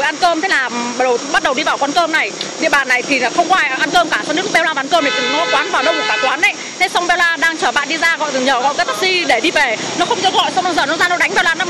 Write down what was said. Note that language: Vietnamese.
Ăn cơm thế là bắt đầu bắt đầu đi vào quán cơm này. Địa bàn này thì là không có ai ăn cơm cả. Xong lúc Bella bán cơm thì nó quán vào đông một cả quán đấy thế xong Bella đang chờ bạn đi ra, gọi nhờ gọi cái taxi để đi về. Nó không cho gọi, xong bây giờ nó ra, nó đánh Bella nó